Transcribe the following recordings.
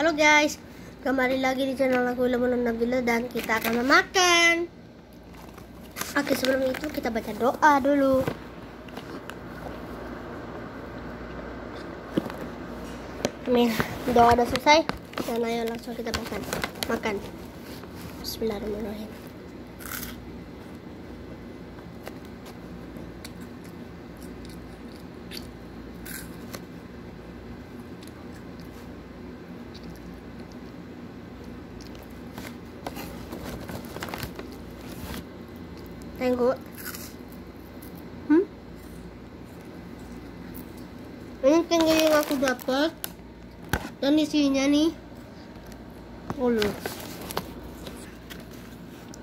Halo guys, kembali lagi di channel aku Lemon Nabila dan kita akan memakan. Oke sebelum itu kita baca doa dulu. Amin. Doa udah selesai dan ayo langsung kita makan. Makan. Bismillahirrahmanirrahim. Tengok. Hmm? Ini tinggal yang aku dapat. Dan isinya nih. Ulu.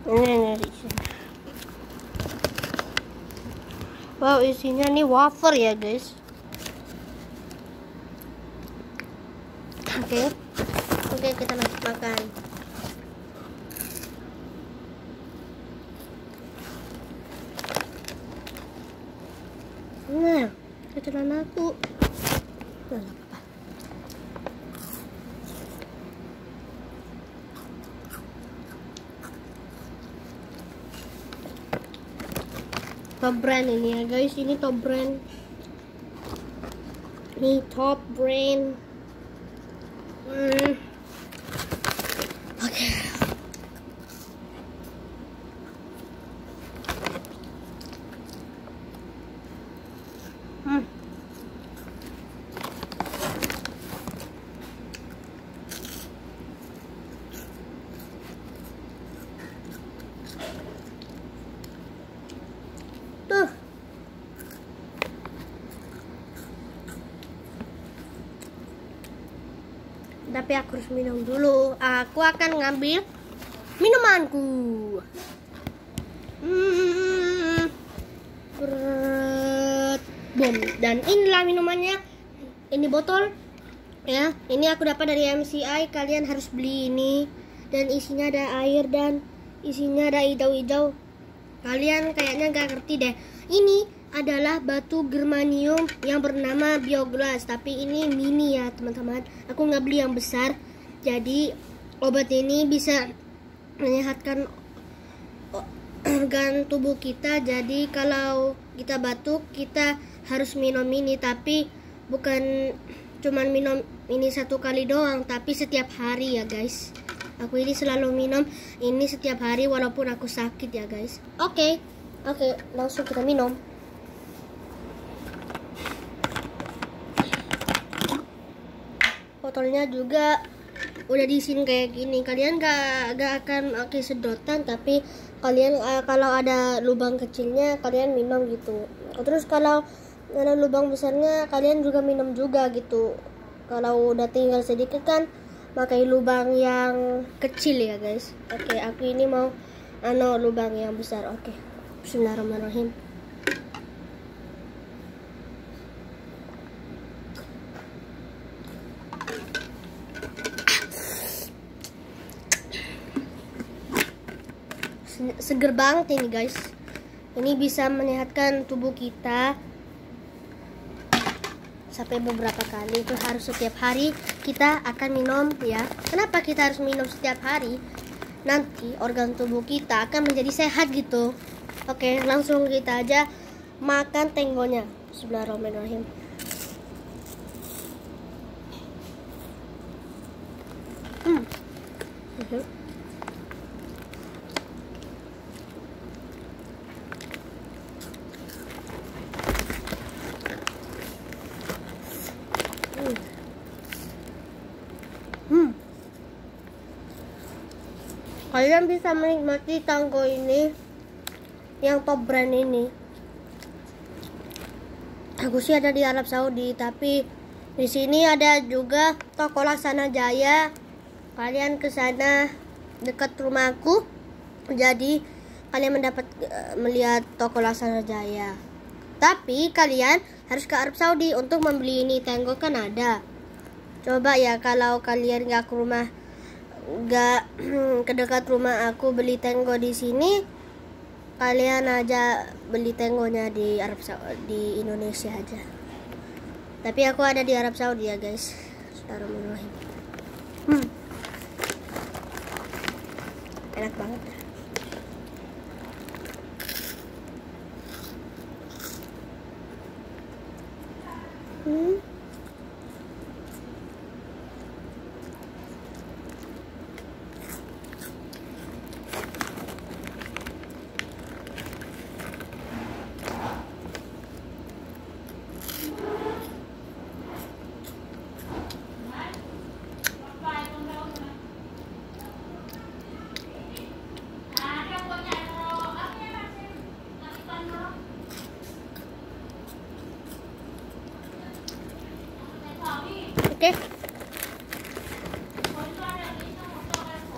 Ini yang isinya. Wow, isinya nih wafer ya, guys. Oke. Oke, kita lanjut makan. Nah, ketelan aku. Nah, apa? Top brand ini ya guys, ini top brand. Ini top brand. Hmm. Tapi aku harus minum dulu. Aku akan ngambil minumanku. Hmm. Dan inilah minumannya. Ini botol. Ya, ini aku dapat dari MCI. Kalian harus beli ini. Dan isinya ada air dan isinya ada hijau-hijau. Kalian kayaknya gak ngerti deh. Ini adalah batu germanium yang bernama bioglass. Tapi ini mini ya teman-teman. Aku nggak beli yang besar. Jadi obat ini bisa menyehatkan organ tubuh kita. Jadi kalau kita batuk kita harus minum ini. Tapi bukan cuman minum ini satu kali doang. Tapi setiap hari ya guys. Aku ini selalu minum ini setiap hari walaupun aku sakit ya guys. Oke, oke langsung kita minum. Botolnya juga udah diisiin kayak gini. Kalian gak, gak akan pakai sedotan tapi kalian uh, kalau ada lubang kecilnya kalian minum gitu. Terus kalau ada lubang besarnya kalian juga minum juga gitu. Kalau udah tinggal sedikit kan pakai lubang yang kecil ya guys oke aku ini mau ano lubang yang besar oke Bismillahirrahmanirrahim seger banget ini guys ini bisa menyehatkan tubuh kita sampai beberapa kali itu harus setiap hari kita akan minum ya kenapa kita harus minum setiap hari nanti organ tubuh kita akan menjadi sehat gitu oke langsung kita aja makan tenggonya Bismillahirrahmanirrahim hmm. Uh-huh. Hmm. Kalian bisa menikmati tanggo ini yang top brand ini. Aku sih ada di Arab Saudi, tapi di sini ada juga toko Laksana Jaya. Kalian ke sana dekat rumahku. Jadi kalian mendapat uh, melihat toko Laksana Jaya. Tapi kalian harus ke Arab Saudi untuk membeli ini. Tenggo kan ada. Coba ya kalau kalian nggak ke rumah nggak ke dekat rumah aku beli tenggo di sini kalian aja beli tenggonya di Arab Saudi di Indonesia aja. Tapi aku ada di Arab Saudi ya guys. Bismillahirrahmanirrahim hmm. enak banget. Hmm? Oke.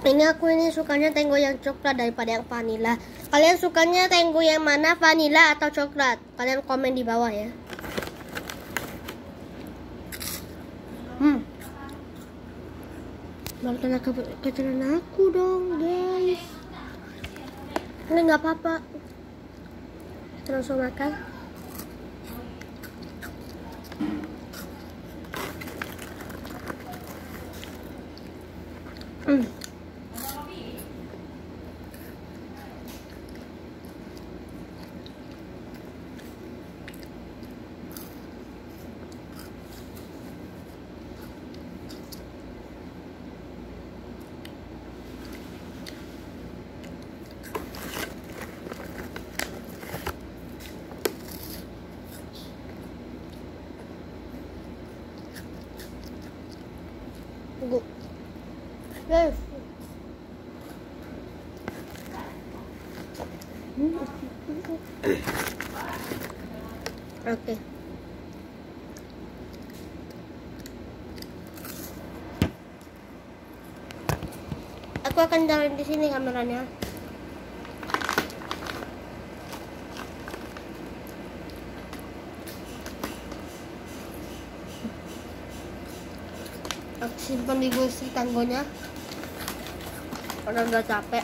Ini aku ini sukanya tenggo yang coklat daripada yang vanilla. Kalian sukanya tenggo yang mana, vanilla atau coklat? Kalian komen di bawah ya. Hmm. Baru kena ke keceran aku dong, guys. Ini nggak apa-apa. Langsung makan. Tunggu. Yes. Oke. Aku akan jalan di sini kameranya. Aku simpan di gusi tanggonya. Karena udah capek.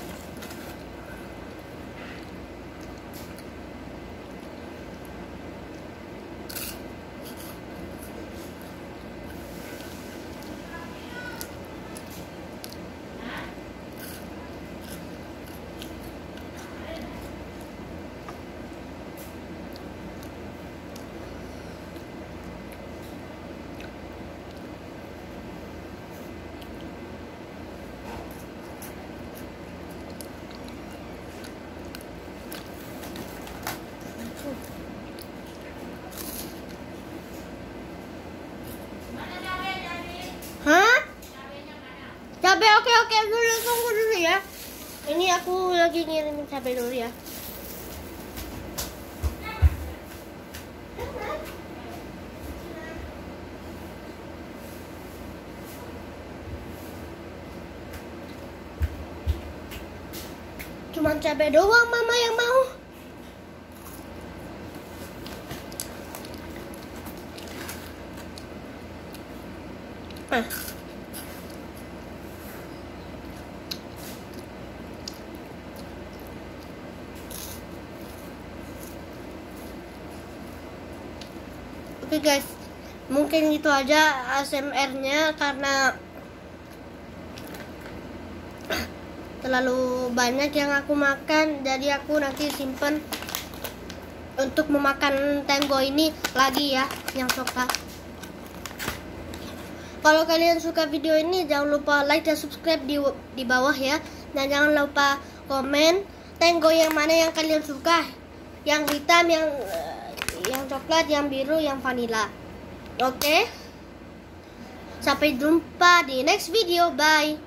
Hah? Cabai oke dulu tunggu dulu ya. Ini aku lagi ngirimin cabai dulu ya. Cuman cabai doang mama yang mau. Ah. Guys, mungkin itu aja ASMR-nya karena terlalu banyak yang aku makan, jadi aku nanti simpen untuk memakan tenggo ini lagi ya, yang coklat. Kalau kalian suka video ini jangan lupa like dan subscribe di di bawah ya. Dan jangan lupa komen tenggo yang mana yang kalian suka. Yang hitam, yang yang coklat, yang biru, yang vanilla. Oke. Sampai jumpa di next video. Bye.